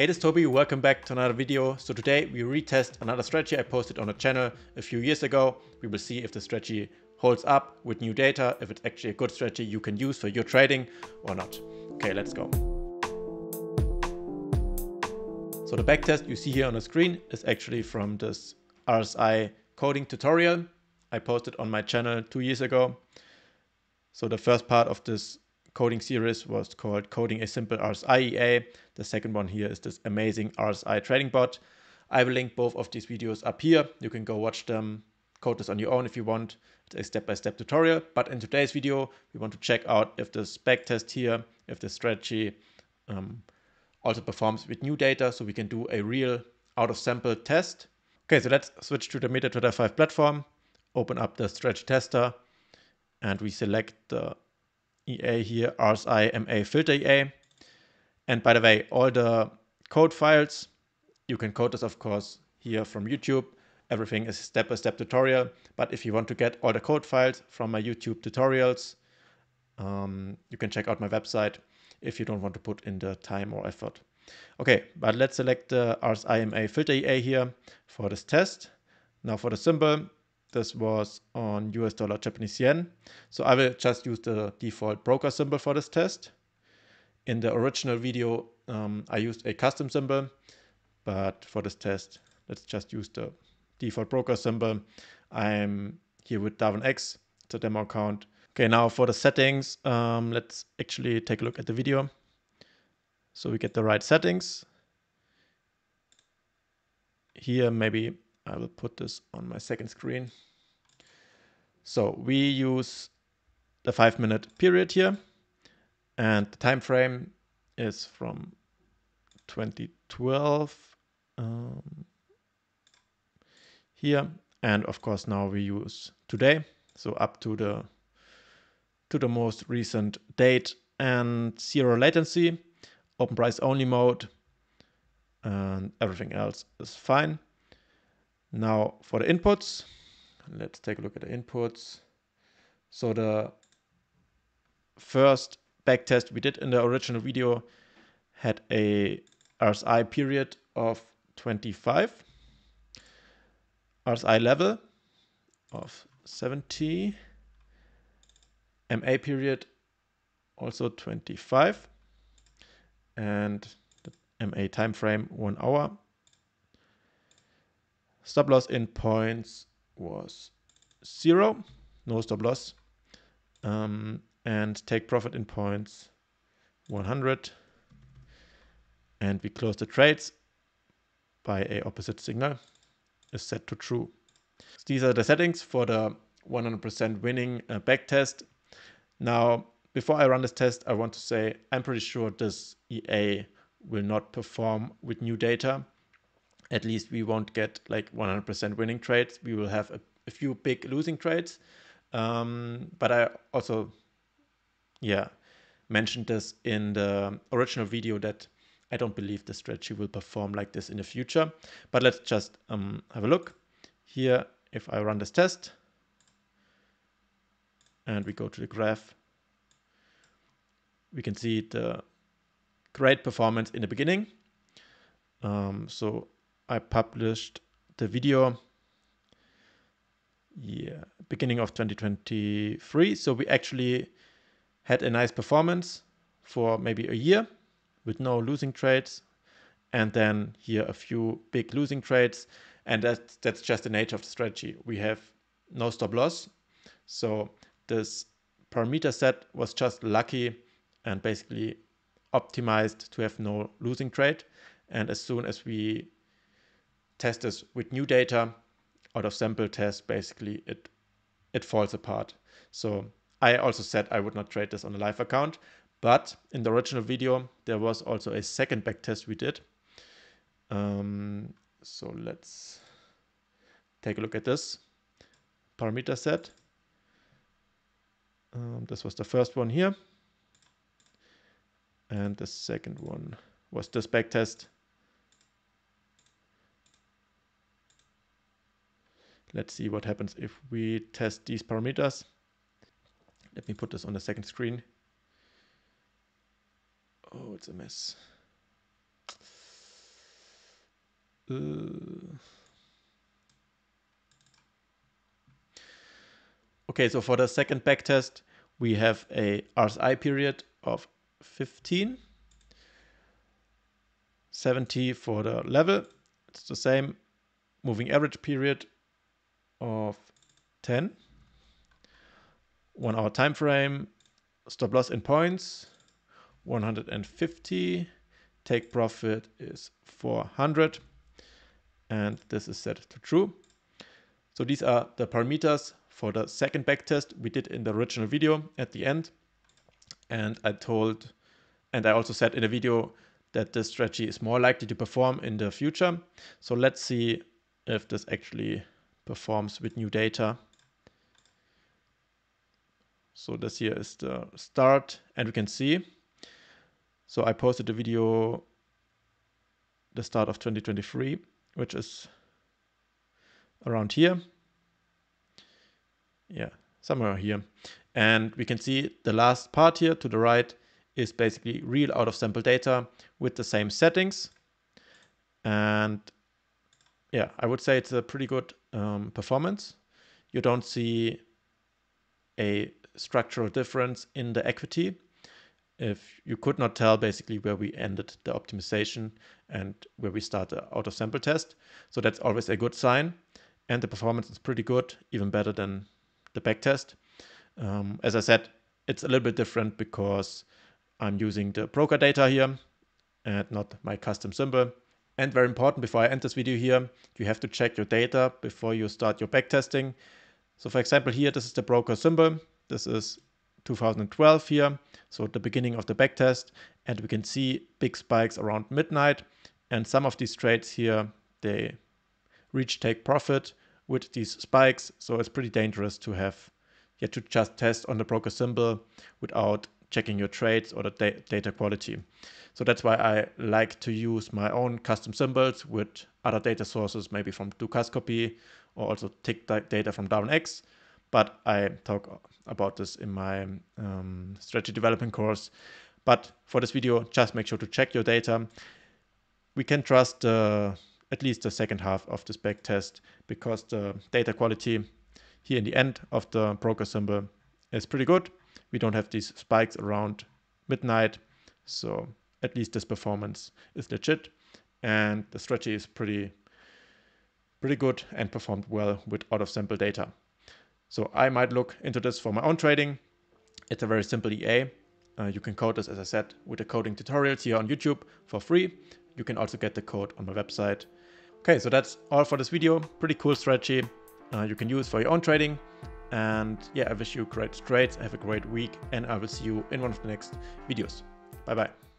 Hey, this is Toby, welcome back to another video. So today we retest another strategy I posted on the channel a few years ago. We will see if the strategy holds up with new data, if it's actually a good strategy you can use for your trading or not. Okay, let's go. So the backtest you see here on the screen is actually from this RSI coding tutorial I posted on my channel two years ago. So the first part of this coding series was called Coding a Simple RSI EA. The second one here is this amazing RSI trading bot. I will link both of these videos up here. You can go watch them, code this on your own if you want. It's a step-by-step -step tutorial. But in today's video, we want to check out if this backtest here, if the strategy um, also performs with new data. So we can do a real out-of-sample test. Okay, so let's switch to the MetaTrader 5 platform, open up the strategy tester, and we select the EA here, RSI MA filter EA. And by the way, all the code files, you can code this, of course, here from YouTube. Everything is step-by-step -step tutorial. But if you want to get all the code files from my YouTube tutorials, um, you can check out my website if you don't want to put in the time or effort. Okay, but let's select the RSIMA filter EA here for this test. Now for the symbol, this was on US dollar Japanese yen. So I will just use the default broker symbol for this test. In the original video, um, I used a custom symbol, but for this test, let's just use the default broker symbol. I'm here with Darwinex, it's a demo account. Okay, now for the settings, um, let's actually take a look at the video. So we get the right settings. Here, maybe I will put this on my second screen. So we use the five minute period here and the time frame is from 2012 um, here and of course now we use today so up to the to the most recent date and zero latency open price only mode and everything else is fine now for the inputs, let's take a look at the inputs. So the first backtest we did in the original video had a RSI period of 25, RSI level of 70, MA period also 25, and the MA time frame one hour Stop loss in points was zero, no stop loss. Um, and take profit in points 100. And we close the trades by a opposite signal is set to true. So these are the settings for the 100% winning uh, back test. Now, before I run this test, I want to say I'm pretty sure this EA will not perform with new data at least we won't get like 100% winning trades. We will have a, a few big losing trades. Um, but I also, yeah, mentioned this in the original video that I don't believe the strategy will perform like this in the future. But let's just um, have a look. Here, if I run this test and we go to the graph, we can see the great performance in the beginning. Um, so I published the video yeah beginning of 2023 so we actually had a nice performance for maybe a year with no losing trades and then here a few big losing trades and that's that's just the nature of the strategy. We have no stop loss. So this parameter set was just lucky and basically optimized to have no losing trade. And as soon as we test this with new data out of sample test, basically it it falls apart. So I also said I would not trade this on a live account, but in the original video, there was also a second back test we did. Um, so let's take a look at this parameter set. Um, this was the first one here. And the second one was this back Let's see what happens if we test these parameters. Let me put this on the second screen. Oh, it's a mess. Uh, okay, so for the second backtest, we have a RSI period of 15, 70 for the level. It's the same moving average period of 10, one hour time frame, stop loss in points, 150, take profit is 400, and this is set to true. So these are the parameters for the second backtest we did in the original video at the end. And I told, and I also said in the video that this strategy is more likely to perform in the future. So let's see if this actually performs with new data. So this here is the start and we can see. So I posted the video the start of 2023, which is around here. Yeah, somewhere here. And we can see the last part here to the right is basically real out of sample data with the same settings. And yeah, I would say it's a pretty good um, performance. You don't see a structural difference in the equity. If you could not tell basically where we ended the optimization and where we start the out of sample test. So that's always a good sign. And the performance is pretty good, even better than the back test. Um, as I said, it's a little bit different because I'm using the broker data here and not my custom symbol. And very important before I end this video here, you have to check your data before you start your backtesting. So for example, here, this is the broker symbol. This is 2012 here, so the beginning of the backtest. And we can see big spikes around midnight. And some of these trades here, they reach take profit with these spikes. So it's pretty dangerous to have yet to just test on the broker symbol without checking your trades or the da data quality. So that's why I like to use my own custom symbols with other data sources, maybe from Dukascopy or also tick data from Darwinex. But I talk about this in my um, strategy development course. But for this video, just make sure to check your data. We can trust uh, at least the second half of this back test because the data quality here in the end of the broker symbol is pretty good. We don't have these spikes around midnight. So at least this performance is legit. And the strategy is pretty, pretty good and performed well with out of sample data. So I might look into this for my own trading. It's a very simple EA. Uh, you can code this, as I said, with the coding tutorials here on YouTube for free. You can also get the code on my website. Okay, so that's all for this video. Pretty cool strategy uh, you can use for your own trading. And yeah, I wish you great trades, have a great week, and I will see you in one of the next videos. Bye bye.